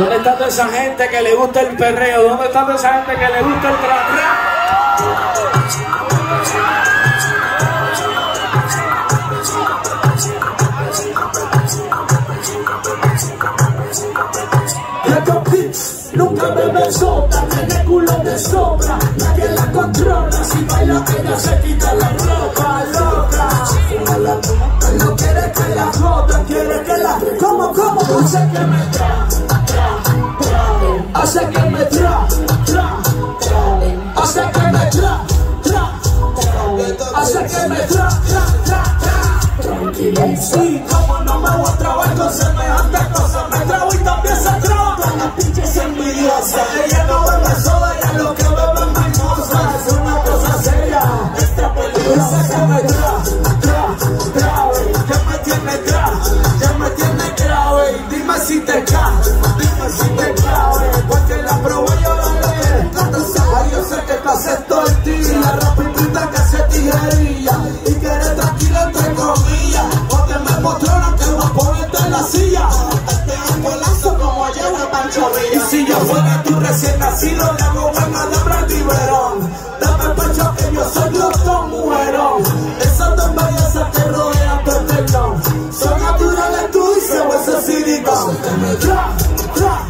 ¿Dónde está toda esa gente que le gusta el perreo? ¿Dónde está toda esa gente que le gusta el tra, Nunca bebe soda, tiene culo de sobra Nadie la controla, si baila ella se quita la ropa Loca, no quiere que la joda, quiere que la... ¿Cómo, cómo? Hace que me tra, tra Hace que me tra, tra, tra. Hace que me tra, tra, tra Hace que me tra, tra, tra, tra. Tranquiliza Sí, como no me voy a trabar con semejante cosa Me trago y también se traba. La pinche envidiosa. Ella no bebe soda, ella lo que bebe es mimosa Es una cosa seria, esta peligrosa que me tra, tra, grave Que me tiene tra, ya me tiene grave Dime si te cae, dime si te clave La probé yo la leí Ay, yo sé que te haces tortilla Rapidita que hace tijerilla Y que eres tranquila entre comillas. Porque me mostraron que voy a ponerte en la silla. Te un golazo como lleva Pancho Villa. Y si yo fuera tu recién nacido Le hago buena de Brandy Verón Dame pecho que yo soy doctor mujerón Esas dos bellezas que rodean tu perdón Son naturales tú y se hueso silicón tra, tra,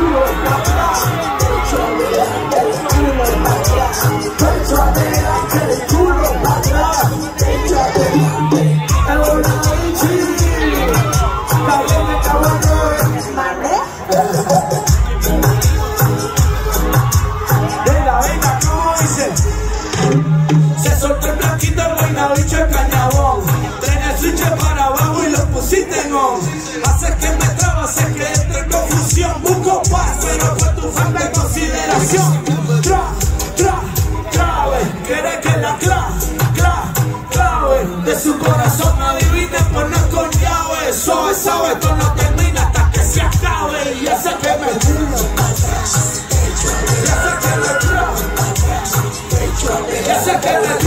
Hace que me traba, hace que en confusión. Busco paz, pero fue tu falta de consideración. Tra, tra, clave Quiere que la cla, cla, clave De su corazón adivine por no con llave. Suave, sabe, esto no termina hasta que se acabe. Y hace que me Y hace que me tra, y hace que me